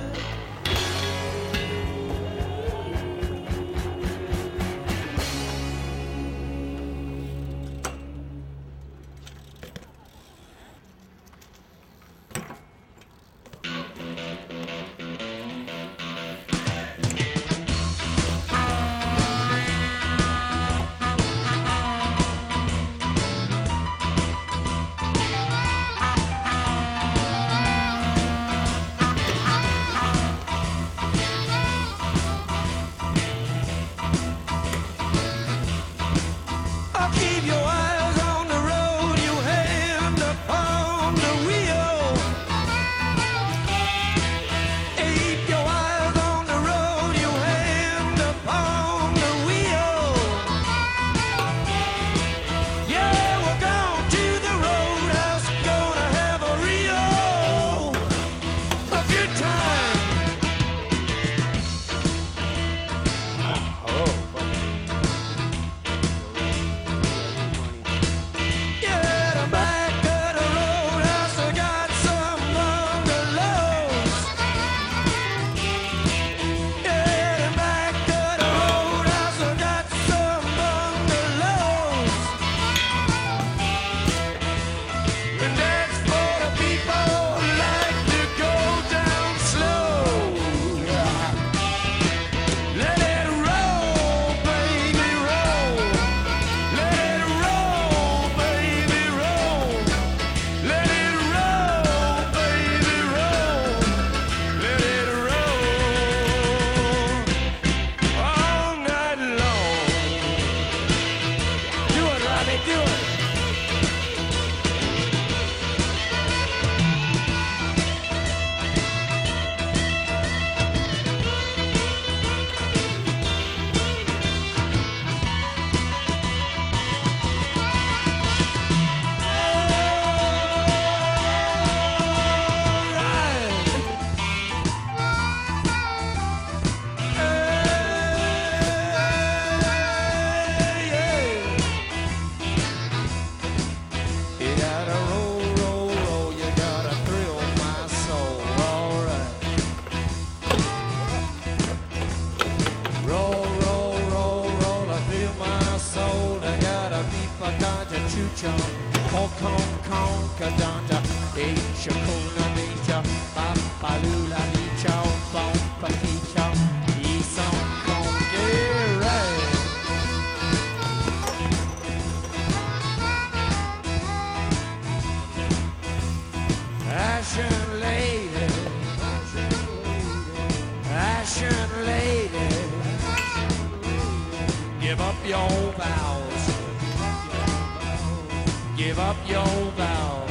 good. Give up your vows, give up your vows.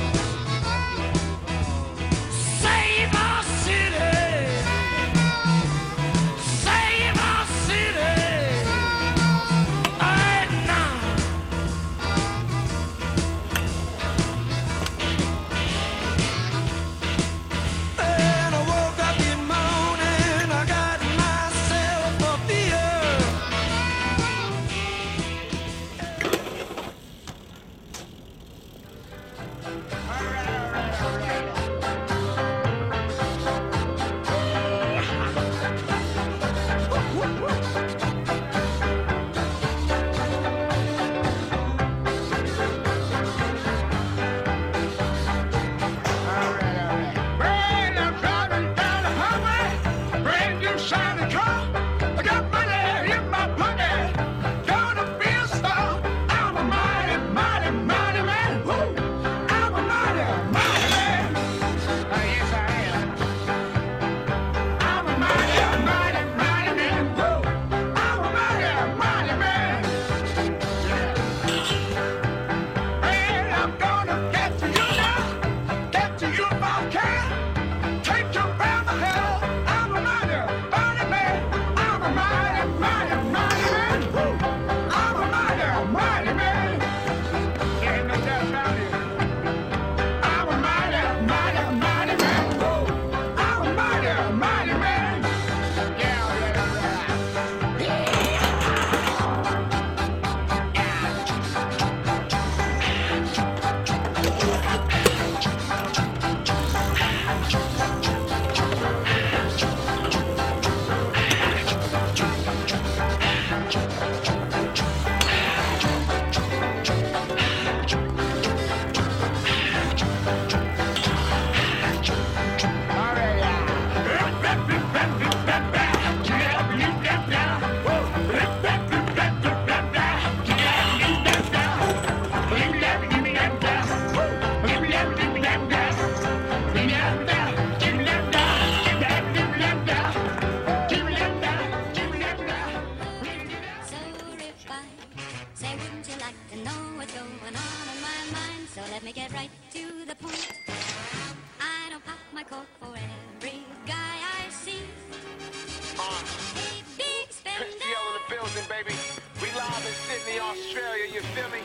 Building, baby. We live in Sydney, Australia, you feel me?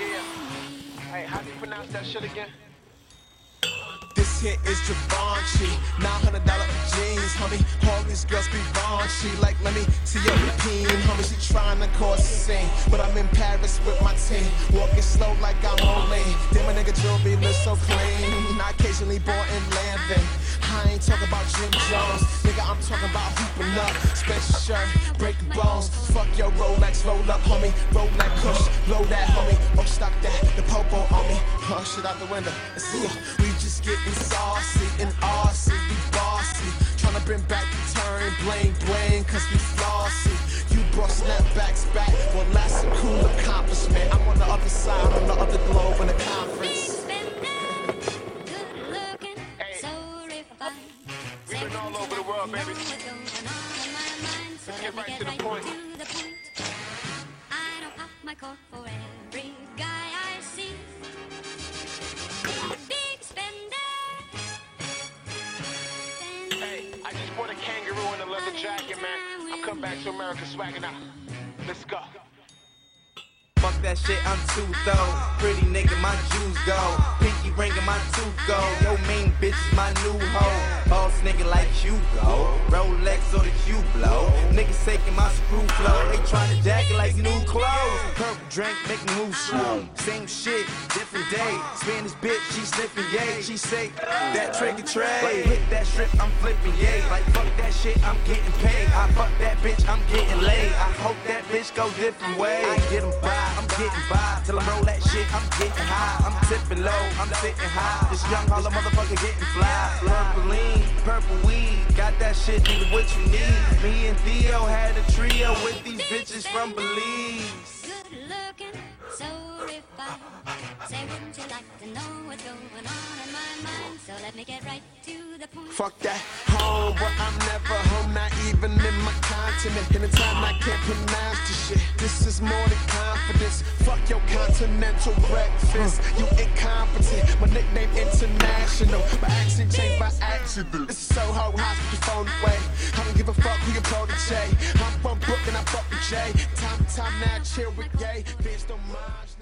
Yeah. Hey, how do you pronounce that shit again? This here is Givenchy, $900 jeans, homie. All these girls be raunchy, like let me see your peen, homie. She trying to cause a scene, but I'm in Paris with my team, walking slow like I'm rolling. Damn, my nigga jewelry looks so clean. I occasionally bought in London. I ain't talking about Jim Jones, nigga. I'm talking about hooping up, special shirt, breaking bones. Fuck your Rolex, roll up, homie. Roll that kush, blow that, homie. Oh, stop that, the popo on me. Oh, shit out the window. See ya. We just getting saucy and RC. Tryna bring back the turn, bling bling, cause we flossy. You brought snapbacks back, well, that's a cool accomplishment. I'm on the other side, on the other globe in the conference. Good looking. Hey. So refined. We've been all over the world, baby. know what's going on in my mind? So Let's get me right get to the right point. to the point. I don't pop my cork for back to America swagging out. Let's go. That shit, I'm too though. Pretty nigga, my jewels go. Pinky ring and my tooth go. Yo, mean bitch is my new hoe. Boss nigga like you go. Rolex or the Q blow. Niggas taking my screw flow. They tryna jack it like new clothes. Purple drink, make me move slow. Same shit, different day. Spanish bitch, she sniffing yay. She say, that trigger tray. Hit that strip, I'm flipping yay. Like fuck that shit, I'm getting paid. I fuck that bitch, I'm getting laid. I hope that bitch go different way. I get 'em by. I'm getting by. Till I roll that shit, I'm getting high. I'm tipping low, I'm sitting high. This young holla motherfucker getting fly. Purple lean, purple weed. Got that shit, nigga, what you need. Me and Theo had a trio with these bitches from Belize. Good looking, so refined. Say, wouldn't you like to know what's going on in my mind? So let me get right to the point. Fuck that home, but I'm never home, not even in my continent. In a time I can't pronounce the shit. This is more than confidence. Fuck your continental breakfast. You incompetent. My nickname international. My accent changed by accident. This is Soho Hospital phone away. I don't give a fuck who your protege. I'm from Brooklyn, I fuck with Jay. Time to time now, chill with gay. Vince don't mind.